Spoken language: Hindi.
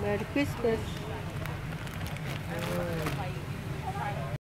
Merry Christmas.